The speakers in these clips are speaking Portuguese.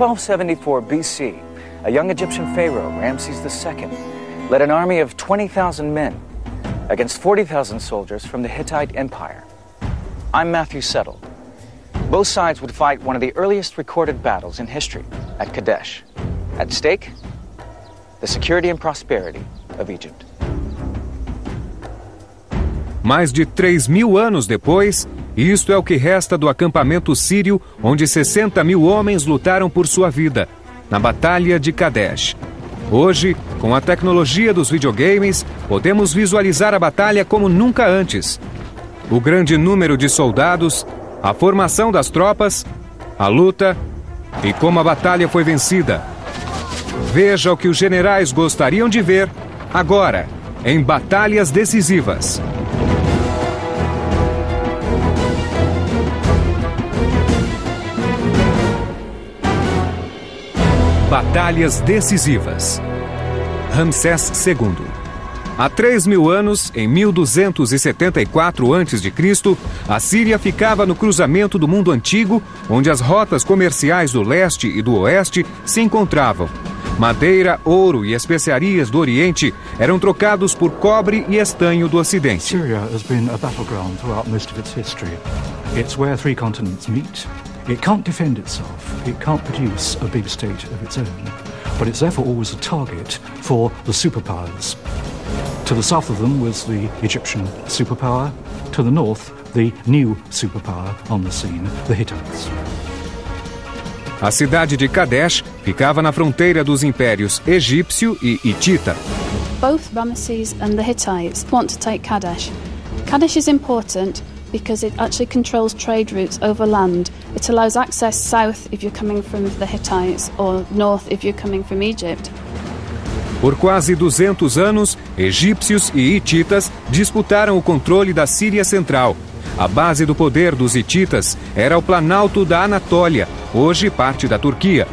1274 BC, a young Egyptian pharaoh, Ramses II, led an army of 20,000 men against 40,000 soldiers from the Hittite Empire. I'm Matthew Settle. Both sides would fight one of the earliest recorded battles in history at Kadesh. At stake, the security and prosperity of Egypt. Mais de 3 mil anos depois, isto é o que resta do acampamento sírio, onde 60 mil homens lutaram por sua vida, na Batalha de Kadesh. Hoje, com a tecnologia dos videogames, podemos visualizar a batalha como nunca antes. O grande número de soldados, a formação das tropas, a luta e como a batalha foi vencida. Veja o que os generais gostariam de ver agora, em batalhas decisivas. Batalhas decisivas. Ramsés II. Há 3 mil anos, em 1274 a.C., a Síria ficava no cruzamento do mundo antigo, onde as rotas comerciais do leste e do oeste se encontravam. Madeira, ouro e especiarias do Oriente eram trocados por cobre e estanho do Ocidente. Syria has been a battleground throughout most of its history. It's where three continents meet. It can't defend itself, it can't produce a big state of its own, but it's therefore always a target for the superpowers. To the south of them was the Egyptian superpower, to the north, the new superpower on the scene, the Hittites. A cidade de Kadesh ficava na fronteira dos impérios egípcio e hitita. Both Ramesses and the Hittites want to take Kadesh. Kadesh is important because it actually controls trade routes over land. It allows access south if you're coming from the Hittites or north if you're coming from Egypt. Por quase 200 anos, egípcios e hititas disputaram o controle da Síria Central. A base do poder dos hititas era o Planalto da Anatólia, hoje parte da Turquia.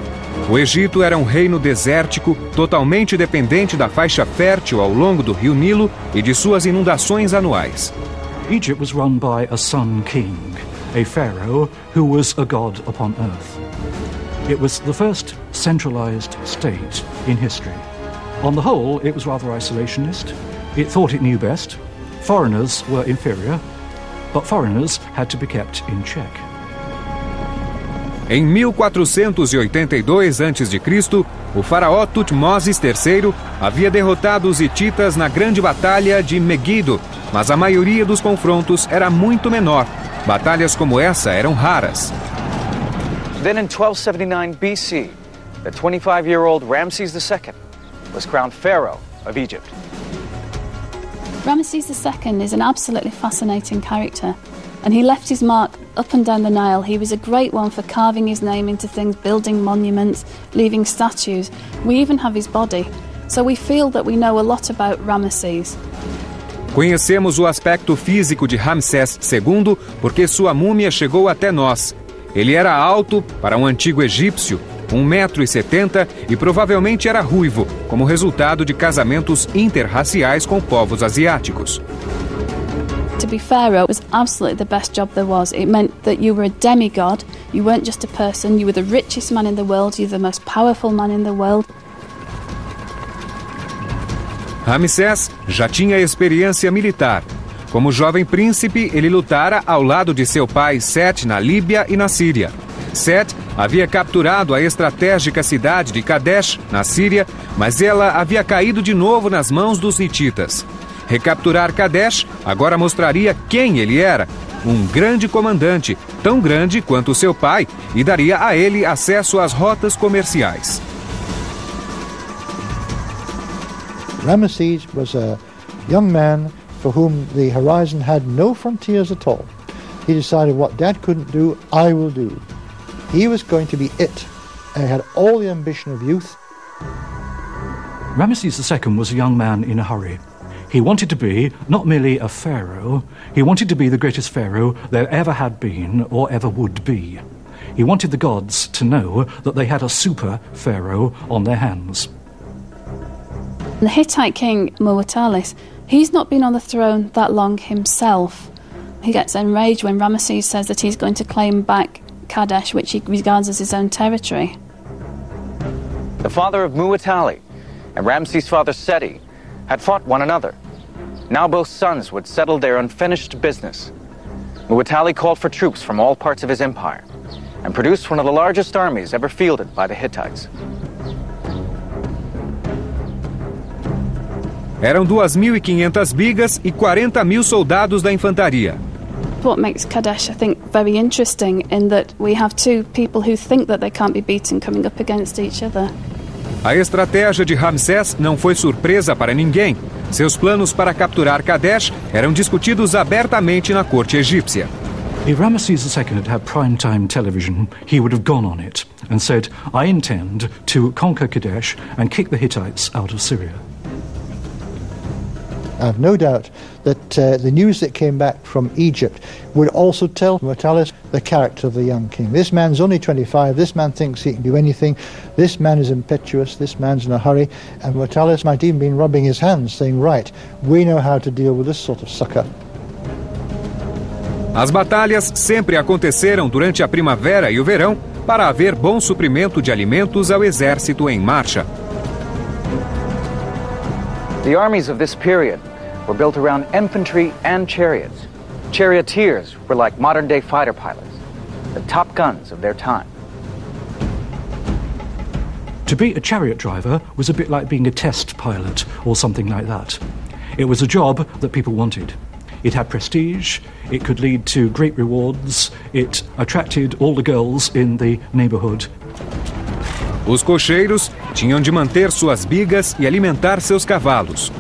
O Egito era um reino desértico, totalmente dependente da faixa fértil ao longo do rio Nilo e de suas inundações anuais. Egypt was run by a sun king, a pharaoh who was a god upon earth. It was the first centralized state in history. On the whole, it was rather isolationist. It thought it knew best. Foreigners were inferior, but foreigners had to be kept in check. Em 1482 a.C., o faraó Tutmoses III havia derrotado os hititas na grande batalha de Megiddo, mas a maioria dos confrontos era muito menor. Batalhas como essa eram raras. Then in 1279 BC, the 25-year-old Ramses II was crowned pharaoh of Egypt. Ramesses II is an absolutely fascinating character, and he left his mark up and down the Nile. He was a great one for carving his name into things, building monuments, leaving statues. We even have his body. So we feel that we know a lot about Ramesses. Conhecemos o aspecto físico de Ramsés II porque sua múmia chegou até nós. Ele era alto para um antigo egípcio, 1,70m e provavelmente era ruivo, como resultado de casamentos interraciais com povos asiáticos. To be pharaoh was absolutely the best job there was. It meant that you were a demigod, you weren't just a person, you were the richest man in the world, you're the most powerful man in the world. Ramsés já tinha experiência militar. Como jovem príncipe, ele lutara ao lado de seu pai Set na Líbia e na Síria. Set havia capturado a estratégica cidade de Kadesh, na Síria, mas ela havia caído de novo nas mãos dos hititas. Recapturar Kadesh agora mostraria quem ele era. Um grande comandante, tão grande quanto seu pai, e daria a ele acesso às rotas comerciais. Ramesses was a young man for whom the horizon had no frontiers at all. He decided what dad couldn't do, I will do. He was going to be it. And he had all the ambition of youth. Ramesses II was a young man in a hurry. He wanted to be not merely a pharaoh, he wanted to be the greatest pharaoh there ever had been or ever would be. He wanted the gods to know that they had a super pharaoh on their hands. The Hittite king Muwatallis, he's not been on the throne that long himself. He gets enraged when Ramesses says that he's going to claim back Kadesh, which he regards as his own territory. The father of Muwatalli and Ramses' father Seti had fought one another. Now both sons would settle their unfinished business. Muwatalli called for troops from all parts of his empire and produced one of the largest armies ever fielded by the Hittites. Eram 2.500 bigas e 40 mil soldados da infantaria. What makes Kadesh, I think, very interesting in that we have two people who think that they can't be beaten coming up against each other. A estratégia de Ramsés não foi surpresa para ninguém. Seus planos para capturar Kadesh eram discutidos abertamente na corte egípcia. If Ramesses II had had prime-time television, he would have gone on it and said, I intend to conquer Kadesh and kick the Hittites out of Syria. I have no doubt that uh, the news that came back from Egypt would also tell Mortalis the character of the young king. This man's only 25, this man thinks he can do anything, this man is impetuous, this man's in a hurry, and Mortalis might even be rubbing his hands saying, right, we know how to deal with this sort of sucker. As batalhas sempre aconteceram durante a primavera e o verão para haver bom suprimento de alimentos ao exército em marcha. The armies of this period were built around infantry and chariots. Charioteers were like modern day fighter pilots, the top guns of their time. To be a chariot driver was a bit like being a test pilot or something like that. It was a job that people wanted. It had prestige, it could lead to great rewards, it attracted all the girls in the neighborhood. Os cocheiros tinham de manter suas bigas e alimentar seus cavalos.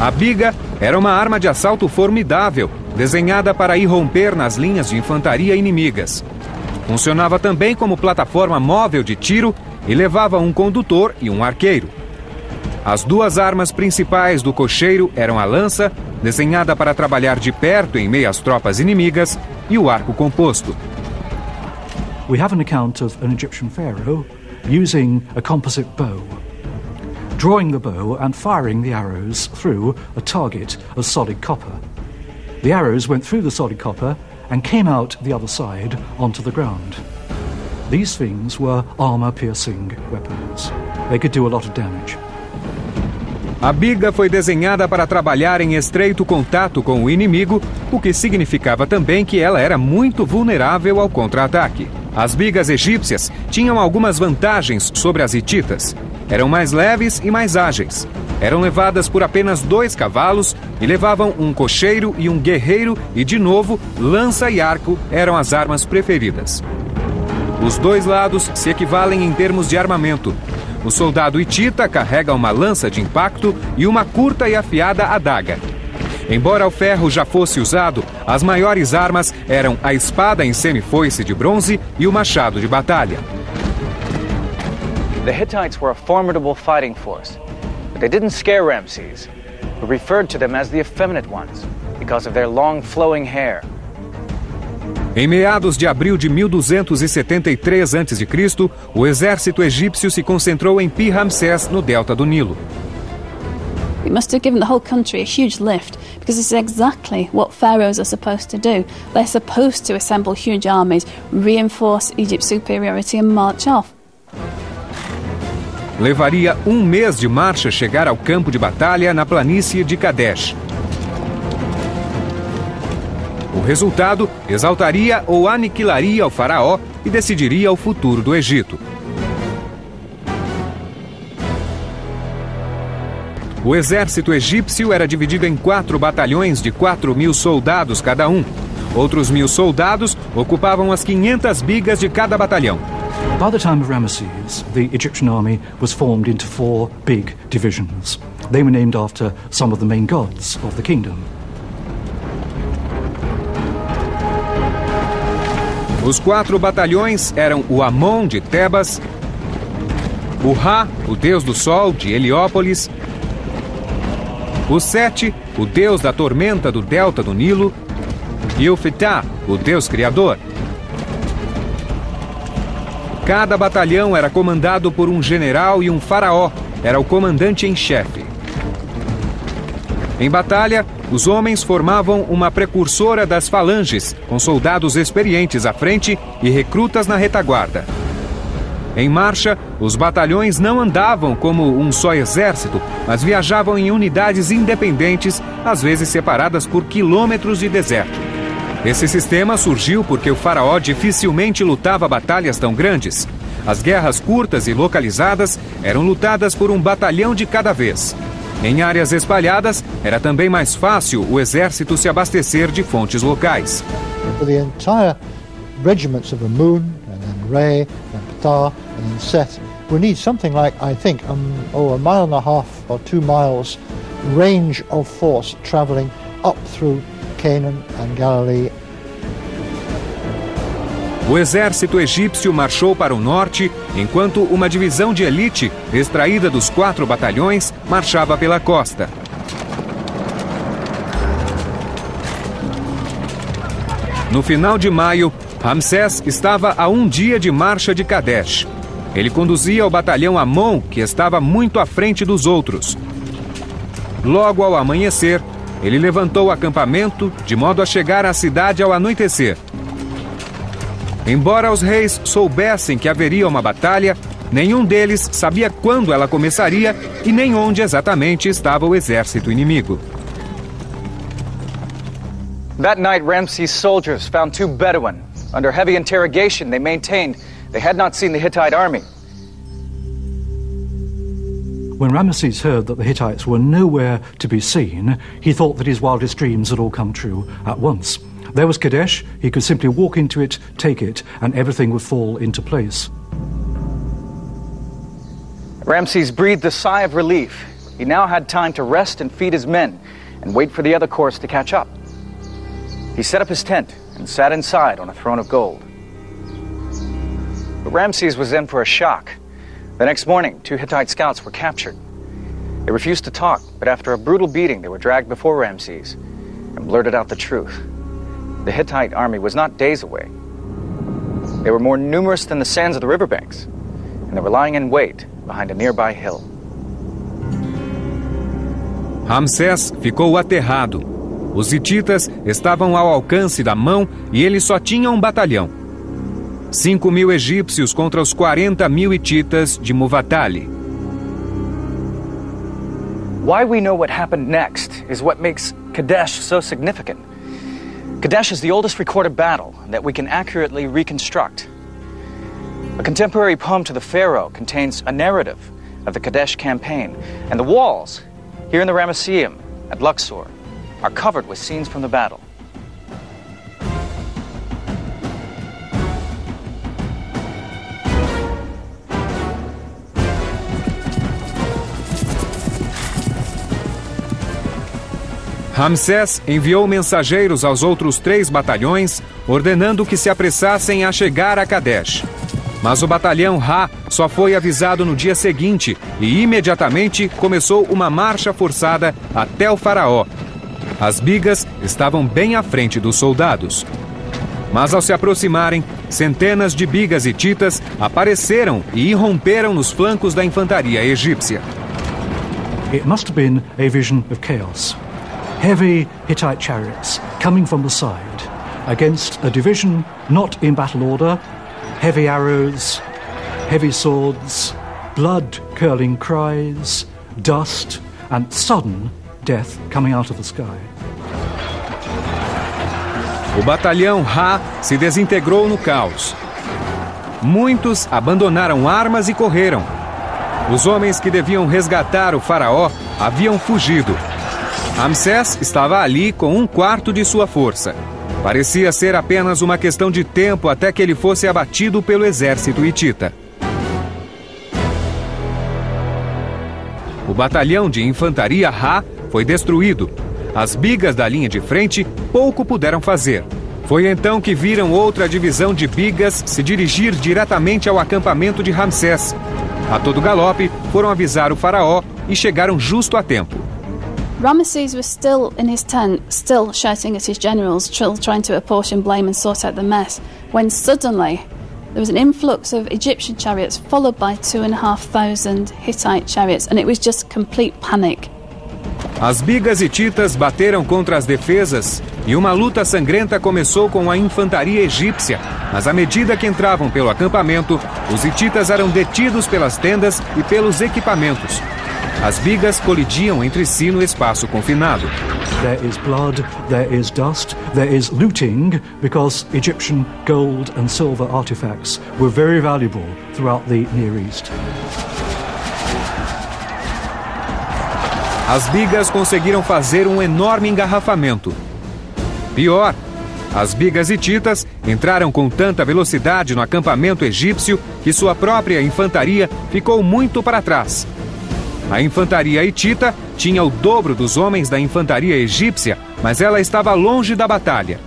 A biga era uma arma de assalto formidável, desenhada para irromper nas linhas de infantaria inimigas. Funcionava também como plataforma móvel de tiro e levava um condutor e um arqueiro. As duas armas principais do cocheiro eram a lança, desenhada para trabalhar de perto em meio às tropas inimigas, e o arco composto. We have an account of an Egyptian pharaoh using a composite bow, drawing the bow and firing the arrows through a target of solid copper. The arrows went through the solid copper and came out the other side onto the ground. These things were armor piercing weapons. They could do a lot of damage. A biga foi desenhada para trabalhar em estreito contato com o inimigo, o que significava também que ela era muito vulnerável ao contra-ataque. As bigas egípcias tinham algumas vantagens sobre as hititas. Eram mais leves e mais ágeis. Eram levadas por apenas dois cavalos e levavam um cocheiro e um guerreiro, e de novo, lança e arco eram as armas preferidas. Os dois lados se equivalem em termos de armamento. O soldado hitita carrega uma lança de impacto e uma curta e afiada adaga. Embora o ferro já fosse usado, as maiores armas eram a espada em semifoice de bronze e o machado de batalha. The Hittites were a formidable fighting force, but they didn't scare Ramses, who referred to them as the effeminate ones because of their long flowing hair. Em meados de abril de 1273 a.C., o exército egípcio se concentrou em Pi-Ramsés, no delta do Nilo. It must have given the whole country a huge lift because it's exactly what pharaohs are supposed to do. They're supposed to assemble huge armies, reinforce Egypt's superiority, and march off. Levaria um mês de marcha chegar ao campo de batalha na planície de Kadesh. O resultado exaltaria ou aniquilaria o faraó e decidiria o futuro do Egito. O exército egípcio era dividido em quatro batalhões de 4 mil soldados cada um. Outros mil soldados ocupavam as 500 bigas de cada batalhão. By the time of Ramesses, the Egyptian army was formed into four big divisions. They were named after some of the main gods of the kingdom. Os quatro batalhões eram o Amon de Tebas, o Ra, o deus do sol de Heliópolis, o Sete, o deus da tormenta do delta do Nilo, e o Fitá, o deus criador. Cada batalhão era comandado por um general e um faraó, era o comandante em chefe. Em batalha, os homens formavam uma precursora das falanges, com soldados experientes à frente e recrutas na retaguarda. Em marcha, os batalhões não andavam como um só exército, mas viajavam em unidades independentes, às vezes separadas por quilômetros de deserto. Esse sistema surgiu porque o faraó dificilmente lutava batalhas tão grandes. As guerras curtas e localizadas eram lutadas por um batalhão de cada vez. Em áreas espalhadas, era também mais fácil o exército se abastecer de fontes locais. The entire regiments of Amun and then Re Ptah and Seth, we need something like, I think, um, oh, a mile and a half or two miles range of force traveling up through Canaan and Galilee o exército egípcio marchou para o norte, enquanto uma divisão de elite, extraída dos quatro batalhões, marchava pela costa. No final de maio, Ramsés estava a um dia de marcha de Kadesh. Ele conduzia o batalhão Amon, que estava muito à frente dos outros. Logo ao amanhecer, ele levantou o acampamento de modo a chegar à cidade ao anoitecer. Embora os reis soubessem que haveria uma batalha, nenhum deles sabia quando ela começaria e nem onde exatamente estava o exército inimigo. That night, Ramses' soldiers found two Bedouin. Under heavy interrogation, they maintained they had not seen the Hittite army. When Ramesses heard that the Hittites were nowhere to be seen, he thought that his wildest dreams had all come true at once. There was Kadesh, he could simply walk into it, take it, and everything would fall into place. Ramses breathed a sigh of relief. He now had time to rest and feed his men and wait for the other corps to catch up. He set up his tent and sat inside on a throne of gold. But Ramses was in for a shock. The next morning, two Hittite scouts were captured. They refused to talk, but after a brutal beating, they were dragged before Ramses and blurted out the truth. The Hittite army was not days away. They were more numerous than the sands of the riverbanks, and they were lying in wait behind a nearby hill. Ramsés ficou aterrado. Os hititas estavam ao alcance da mão e ele só tinha um batalhão. Cinco mil egípcios contra os 40 mil hititas de Muvatali. Why we know what happened next is what makes Kadesh so significant. Kadesh is the oldest recorded battle that we can accurately reconstruct. A contemporary poem to the Pharaoh contains a narrative of the Kadesh campaign, and the walls here in the Ramesseum at Luxor are covered with scenes from the battle. Ramsés enviou mensageiros aos outros três batalhões, ordenando que se apressassem a chegar a Kadesh. Mas o batalhão Ra só foi avisado no dia seguinte e imediatamente começou uma marcha forçada até o faraó. As bigas estavam bem à frente dos soldados. Mas ao se aproximarem, centenas de bigas e titas apareceram e irromperam nos flancos da infantaria egípcia. It must have been a vision of chaos. heavy Hittite chariots coming from the side against a division not in battle order, heavy arrows, heavy swords, blood curling cries, dust, and sudden death coming out of the sky. O batalhão Ra se desintegrou no caos. Muitos abandonaram armas e correram. Os homens que deviam resgatar o faraó haviam fugido Ramsés estava ali com um quarto de sua força. Parecia ser apenas uma questão de tempo até que ele fosse abatido pelo exército hitita. O batalhão de infantaria Ra foi destruído. As bigas da linha de frente pouco puderam fazer. Foi então que viram outra divisão de bigas se dirigir diretamente ao acampamento de Ramsés. A todo galope, foram avisar o faraó e chegaram justo a tempo. Ramesses was still in his tent, still shouting at his generals, still trying to apportion blame and sort out the mess, when suddenly there was an influx of Egyptian chariots followed by two and a half thousand Hittite chariots, and it was just complete panic. As bigas hititas bateram contra as defesas e uma luta sangrenta começou com a infantaria egípcia. Mas à medida que entravam pelo acampamento, os hititas eram detidos pelas tendas e pelos equipamentos. As bigas colidiam entre si no espaço confinado. There is blood, there is dust, there is looting because Egyptian gold and silver artifacts were very valuable throughout the Near East. As bigas conseguiram fazer um enorme engarrafamento. Pior, as bigas hititas entraram com tanta velocidade no acampamento egípcio que sua própria infantaria ficou muito para trás. A infantaria hitita tinha o dobro dos homens da infantaria egípcia, mas ela estava longe da batalha.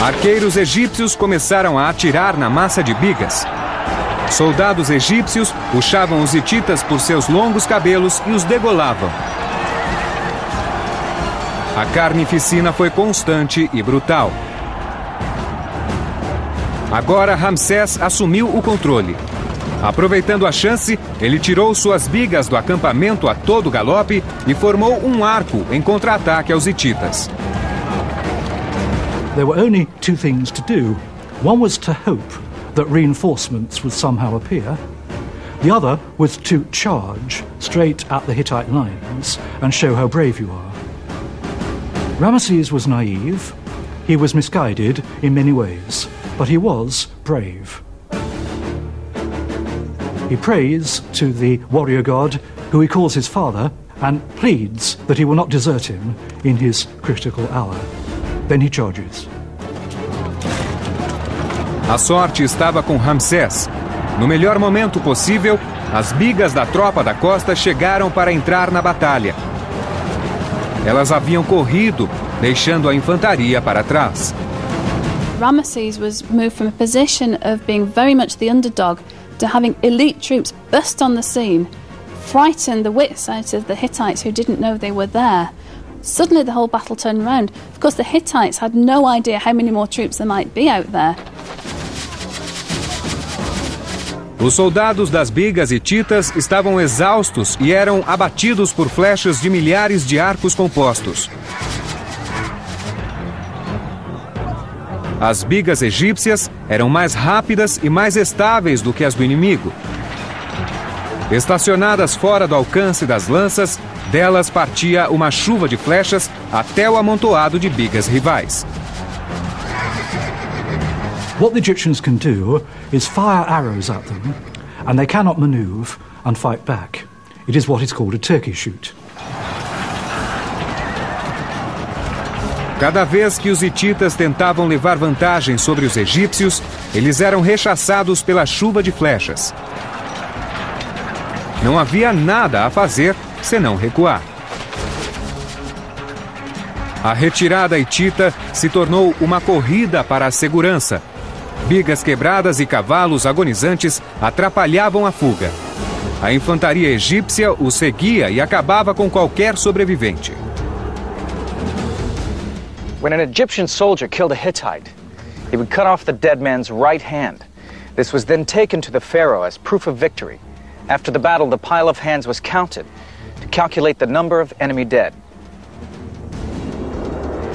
Arqueiros egípcios começaram a atirar na massa de bigas. Soldados egípcios puxavam os hititas por seus longos cabelos e os degolavam. A carnificina foi constante e brutal. Agora Ramsés assumiu o controle. Aproveitando a chance, ele tirou suas bigas do acampamento a todo galope e formou um arco em contra-ataque aos hititas. There were only two things to do. One was to hope that reinforcements would somehow appear. The other was to charge straight at the Hittite lines and show how brave you are. Ramesses was naive, he was misguided in many ways, but he was brave. He prays to the warrior god, who he calls his father, and pleads that he will not desert him in his critical hour. Then he charges. A sorte estava com Ramsés. No melhor momento possível, as bigas da tropa da costa chegaram para entrar na batalha. Elas haviam corrido, deixando a infantaria para trás. Ramesses was moved from a position of being very much the underdog to having elite troops burst on the scene, frighten the wits out of the Hittites who didn't know they were there. Suddenly, the whole battle turned around. Of course, the Hittites had no idea how many more troops there might be out there. Os soldados das bigas e titas estavam exaustos e eram abatidos por flechas de milhares de arcos compostos. As bigas egípcias eram mais rápidas e mais estáveis do que as do inimigo. Estacionadas fora do alcance das lanças, delas partia uma chuva de flechas até o amontoado de bigas rivais. What the Egyptians can do is fire arrows at them, and they cannot maneuver and fight back. It is what is called a turkey shoot. Cada vez que os hititas tentavam levar vantagem sobre os egípcios, eles eram rechaçados pela chuva de flechas. Não havia nada a fazer senão recuar. A retirada hitita se tornou uma corrida para a segurança. Bigas quebradas e cavalos agonizantes atrapalhavam a fuga. A infantaria egípcia os seguia e acabava com qualquer sobrevivente. When an Egyptian soldier killed a Hittite, he would cut off the dead man's right hand. This was then taken to the Pharaoh as proof of victory. After the battle, the pile of hands was counted to calculate the number of enemy dead.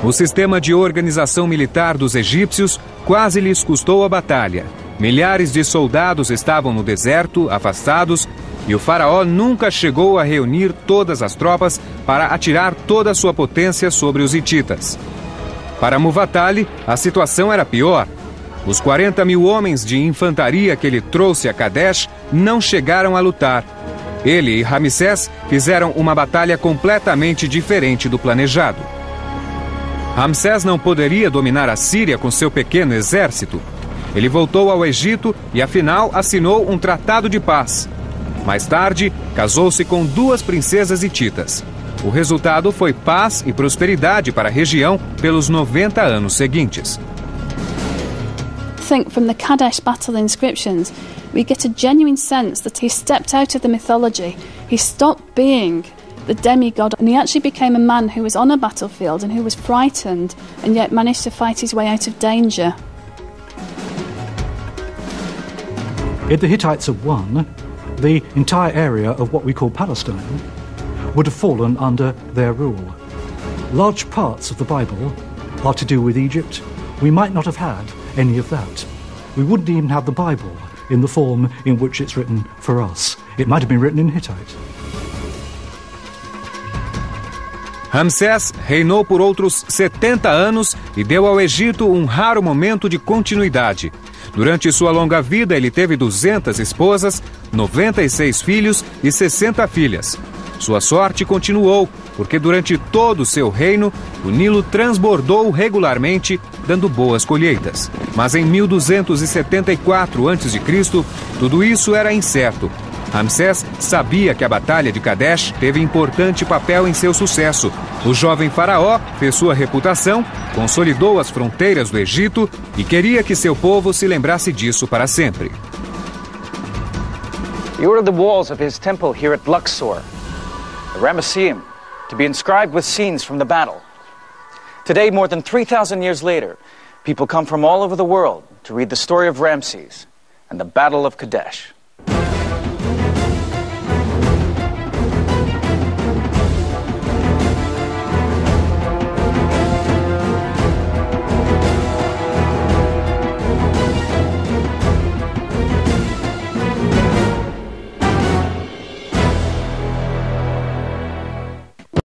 O sistema de organização militar dos egípcios quase lhes custou a batalha. Milhares de soldados estavam no deserto, afastados, e o faraó nunca chegou a reunir todas as tropas para atirar toda a sua potência sobre os hititas. Para Muvatali, a situação era pior. Os 40 mil homens de infantaria que ele trouxe a Kadesh não chegaram a lutar. Ele e Ramsés fizeram uma batalha completamente diferente do planejado. Ramsés não poderia dominar a Síria com seu pequeno exército. Ele voltou ao Egito e, afinal, assinou um tratado de paz. Mais tarde, casou-se com duas princesas hititas. O resultado foi paz e prosperidade para a região pelos 90 anos seguintes. think from the Kadesh battle inscriptions, we get a genuine sense that he stepped out of the mythology. He stopped being the demigod and he actually became a man who was on a battlefield and who was frightened and yet managed to fight his way out of danger. If the Hittites had won, the entire area of what we call Palestine would have fallen under their rule. Large parts of the Bible are to do with Egypt, we might not have had any of that. We wouldn't even have the Bible in the form in which it's written for us. It might have been written in Hittite. Ramsés reinou por outros 70 anos e deu ao Egito um raro momento de continuidade. Durante sua longa vida, ele teve 200 esposas, 96 filhos e 60 filhas. Sua sorte continuou, porque durante todo o seu reino, o Nilo transbordou regularmente, dando boas colheitas. Mas em 1274 a.C., tudo isso era incerto. Ramsés sabia que a Batalha de Kadesh teve importante papel em seu sucesso. O jovem faraó fez sua reputação, consolidou as fronteiras do Egito e queria que seu povo se lembrasse disso para sempre. He ordered the walls of his temple here at Luxor, the Ramesseum, to be inscribed with scenes from the battle. Today, more than 3,000 years later, people come from all over the world to read the story of Ramses and the Battle of Kadesh.